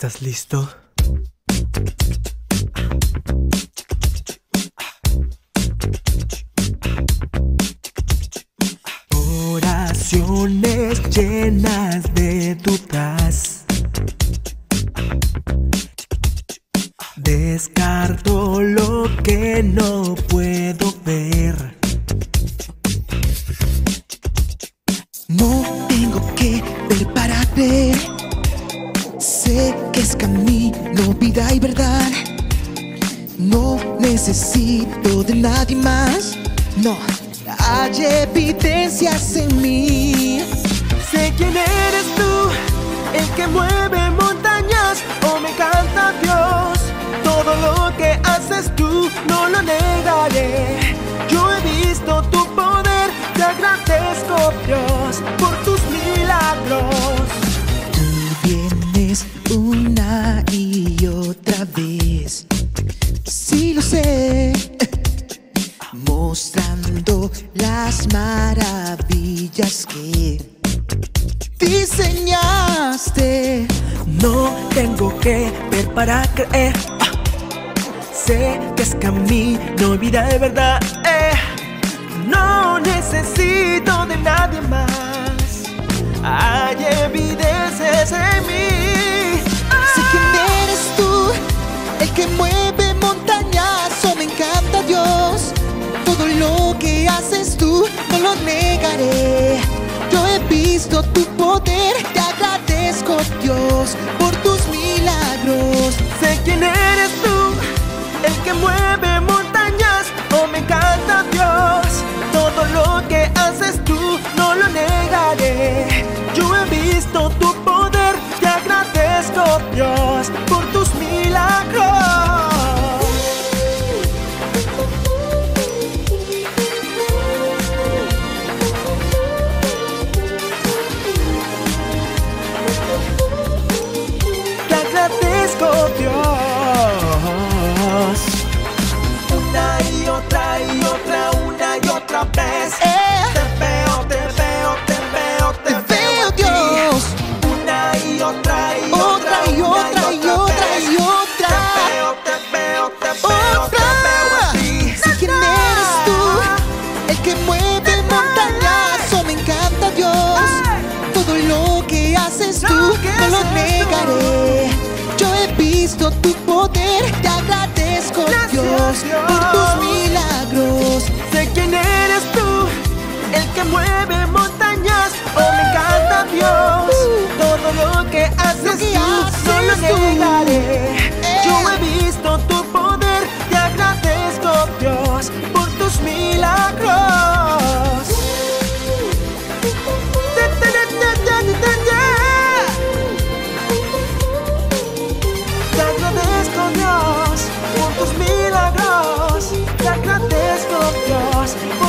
¿Estás listo? Oraciones llenas de dudas. Descarto lo que no puedo ver. Sé que es camino, vida y verdad. No necesito de nadie más. No, hay evidencias en mí. Sé quién eres tú, el que mueve montañas. Oh, me encanta Dios. Todo lo que haces tú, no lo negaré. Una y otra vez. Sí lo sé. Mostrando las maravillas que diseñaste. No tengo que ver para creer. Ah. Sé que es camino, vida de verdad. eh. No necesito de nadie más. Hay evidencias haces tú, no lo negaré. Yo he visto tu poder, te agradezco Dios por tus milagros. Sé quién eres tú, el que mueve montañas. Oh, me encanta Dios. Todo lo que haces tú, no lo negaré. Haces tú, Lo no lo haces negaré. Yo he visto tu poder, te agradezco Dios por tus milagros. Sé quién eres tú, el que mueve montañas. Oh, me encanta Dios. Todo lo que haces que tú, no lo haces negaré. Dios.